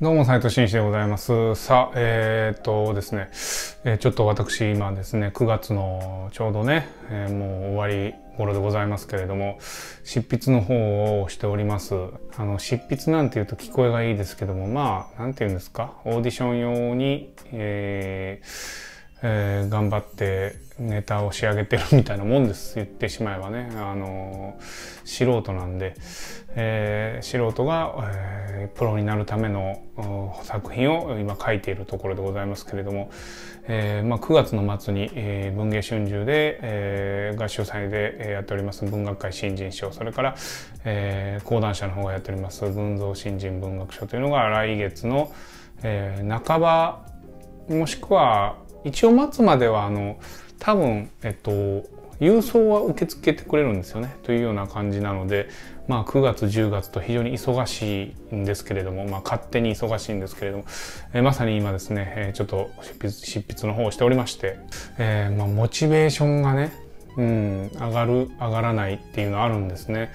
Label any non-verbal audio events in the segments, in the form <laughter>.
どうも、斉藤紳士でございます。さあ、えー、っとですね、えー、ちょっと私今ですね、9月のちょうどね、えー、もう終わり頃でございますけれども、執筆の方をしております。あの、執筆なんて言うと聞こえがいいですけども、まあ、なんて言うんですか、オーディション用に、えーえー、頑張ってネタを仕上げてるみたいなもんです。言ってしまえばね。あの素人なんで、えー、素人が、えー、プロになるための作品を今書いているところでございますけれども、えーまあ、9月の末に、えー、文藝春秋で、えー、合唱祭でやっております。文学界新人賞。それから、えー、講談社の方がやっております。群像新人文学賞というのが来月の、えー、半ばもしくは一応待つまではあの多分えっと郵送は受け付けてくれるんですよね。というような感じなのでまあ9月10月と非常に忙しいんですけれどもまあ勝手に忙しいんですけれども、えー、まさに今ですね、えー、ちょっと執筆執筆の方をしておりまして、えー、まあモチベーションがねうん上がる上がらないっていうのあるんですね。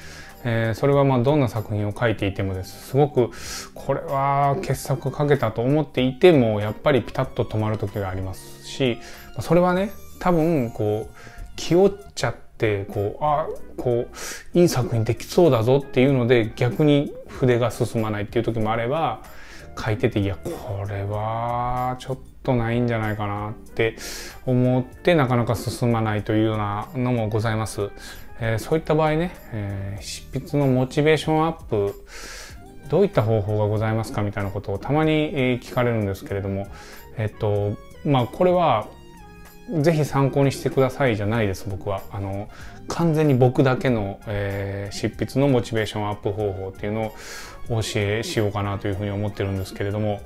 えー、それはまあどんな作品を書いていてもですすごくこれは傑作書けたと思っていてもやっぱりピタッと止まる時がありますしそれはね多分こう気負っちゃってこうあこういい作品できそうだぞっていうので逆に筆が進まないっていう時もあれば書いてていやこれはちょっとないんじゃないかなって思ってなかなか進まないというようなのもございます。えー、そういった場合ね、えー、執筆のモチベーションアップどういった方法がございますかみたいなことをたまに、え、聞かれるんですけれどもえっとまあこれはぜひ参考にしてくださいじゃないです僕は。あの完全に僕だけの、えー、執筆のモチベーションアップ方法っていうのをお教えしようかなというふうに思ってるんですけれども。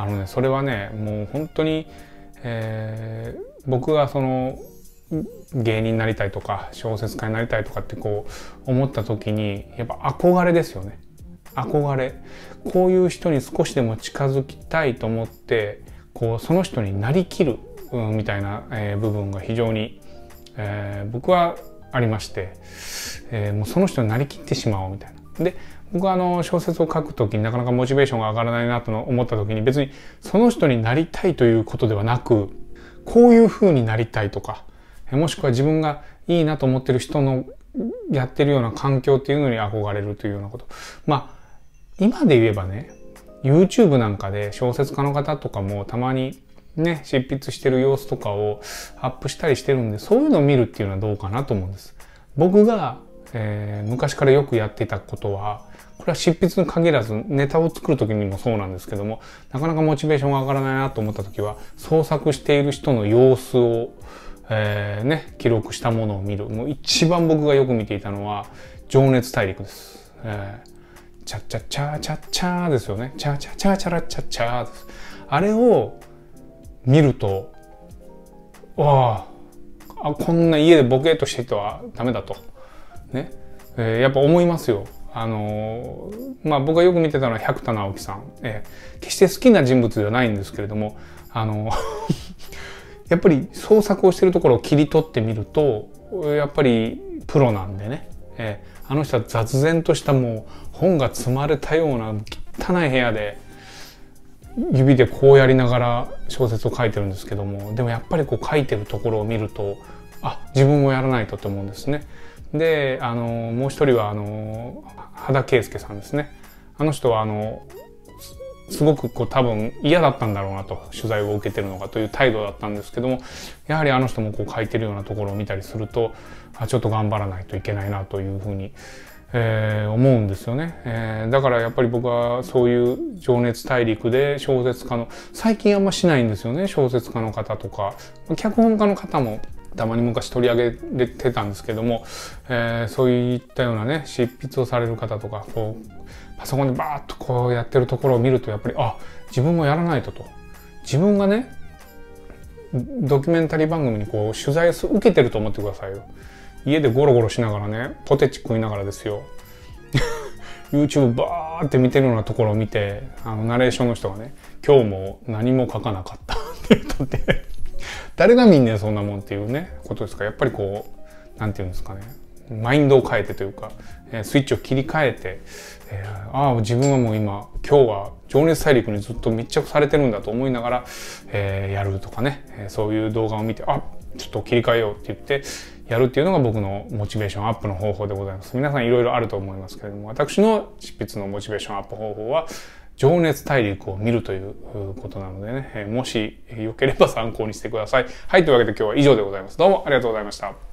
あのねそれはねもう本当に、えー、僕がその芸人になりたいとか小説家になりたいとかってこう思った時にやっぱ憧れですよね。憧れ。こういう人に少しでも近づきたいと思ってこうその人になりきる、うん、みたいな、えー、部分が非常に、えー、僕はありまして、えー、もうその人になりきってしまおうみたいな。で僕はあの小説を書く時になかなかモチベーションが上がらないなと思った時に別にその人になりたいということではなくこういう風になりたいとかもしくは自分がいいなと思ってる人のやってるような環境っていうのに憧れるというようなこと。まあ、今で言えばね、YouTube なんかで小説家の方とかもたまにね、執筆してる様子とかをアップしたりしてるんで、そういうのを見るっていうのはどうかなと思うんです。僕が、えー、昔からよくやっていたことは、これは執筆に限らずネタを作る時にもそうなんですけども、なかなかモチベーションが上がらないなと思った時は、創作している人の様子をえー、ね、記録したものを見る。もう一番僕がよく見ていたのは、情熱大陸です。えー、チャチャチャチャチャーですよね。チャチャチャチャラチャチャーです。あれを見ると、あ、あこんな家でボケっとして人はダメだと。ね。えー、やっぱ思いますよ。あのー、まあ僕がよく見てたのは百田直樹さん。えー、決して好きな人物ではないんですけれども、あのー <laughs> やっぱり創作をしてるところを切り取ってみるとやっぱりプロなんでね、えー、あの人は雑然としたもう本が積まれたような汚い部屋で指でこうやりながら小説を書いてるんですけどもでもやっぱりこう書いてるところを見るとあ自分もやらないとと思うんですね。であのもう一人はあの羽田圭介さんですね。あの人はあのすごくこう多分嫌だったんだろうなと取材を受けてるのかという態度だったんですけどもやはりあの人もこう書いてるようなところを見たりするとあちょっと頑張らないといけないなというふうに、えー、思うんですよね、えー、だからやっぱり僕はそういう情熱大陸で小説家の最近あんましないんですよね小説家の方とか。脚本家の方もたまに昔取り上げてたんですけども、えー、そういったようなね執筆をされる方とかこうパソコンでバーッとこうやってるところを見るとやっぱりあ自分もやらないとと。自分がねドキュメンタリー番組にこう取材を受けてると思ってくださいよ。家でゴロゴロしながらねポテチ食いながらですよ。<laughs> YouTube バーって見てるようなところを見てあのナレーションの人がね今日も何も書かなかった。<laughs> って言ったって。誰が見んねんそんなもんっていうねことですか。らやっぱりこうなんて言うんですかね。マインドを変えてというか、スイッチを切り替えて、えー、ああ、自分はもう今、今日は情熱大陸にずっと密着されてるんだと思いながら、えー、やるとかね、そういう動画を見て、あちょっと切り替えようって言って、やるっていうのが僕のモチベーションアップの方法でございます。皆さんいろいろあると思いますけれども、私の執筆のモチベーションアップ方法は、情熱大陸を見るということなのでね、もしよければ参考にしてください。はい、というわけで今日は以上でございます。どうもありがとうございました。